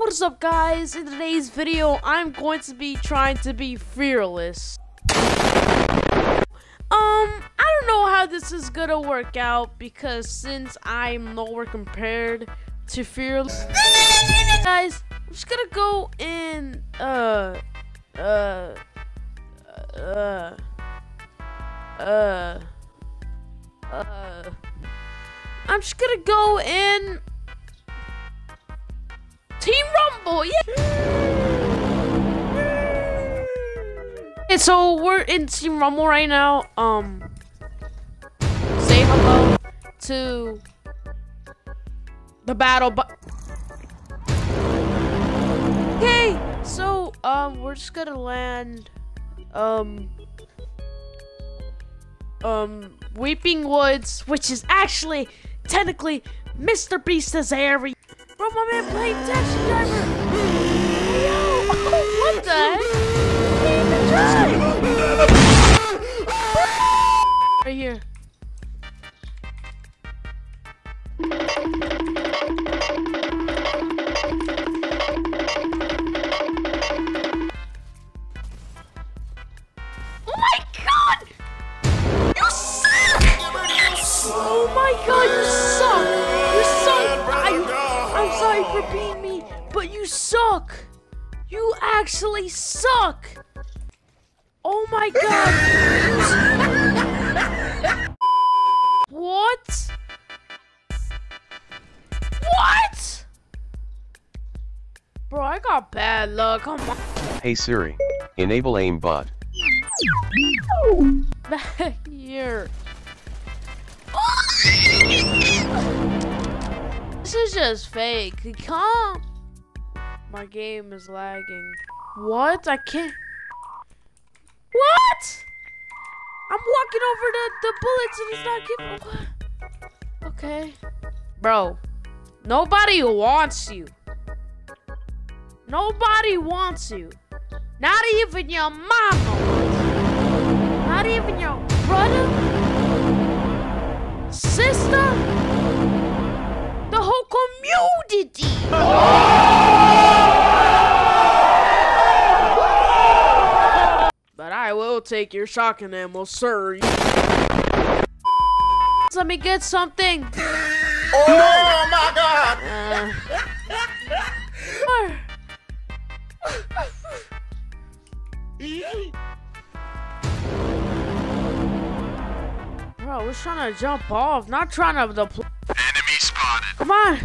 what is up guys? In today's video, I'm going to be trying to be Fe4rless. Um, I don't know how this is gonna work out because since I'm nowhere compared to Fe4rless, guys, I'm just gonna go in, uh, uh, uh, uh, uh, I'm just gonna go in Team yeah! Okay, so we're in Team Rumble right now. Um, say hello to the battle, but okay. So um, we're just gonna land um um Weeping Woods, which is actually technically Mr. Beast's area. Bro, my man played taxi driver. You actually suck! Oh my god! Got bad luck. Come on. Hey Siri, enable aimbot. Back here. this is just fake. Come. My game is lagging. What? I can't. What? I'm walking over the, the bullets and it's not giving. Okay. Bro, nobody wants you. Nobody wants you. Not even your mama. Not even your brother, sister, the whole community. But I will take your shocking ammo, sir. Let me get something. Oh my god! Uh, Bro, we're trying to jump off, not trying to the. Enemy spotted. Come on.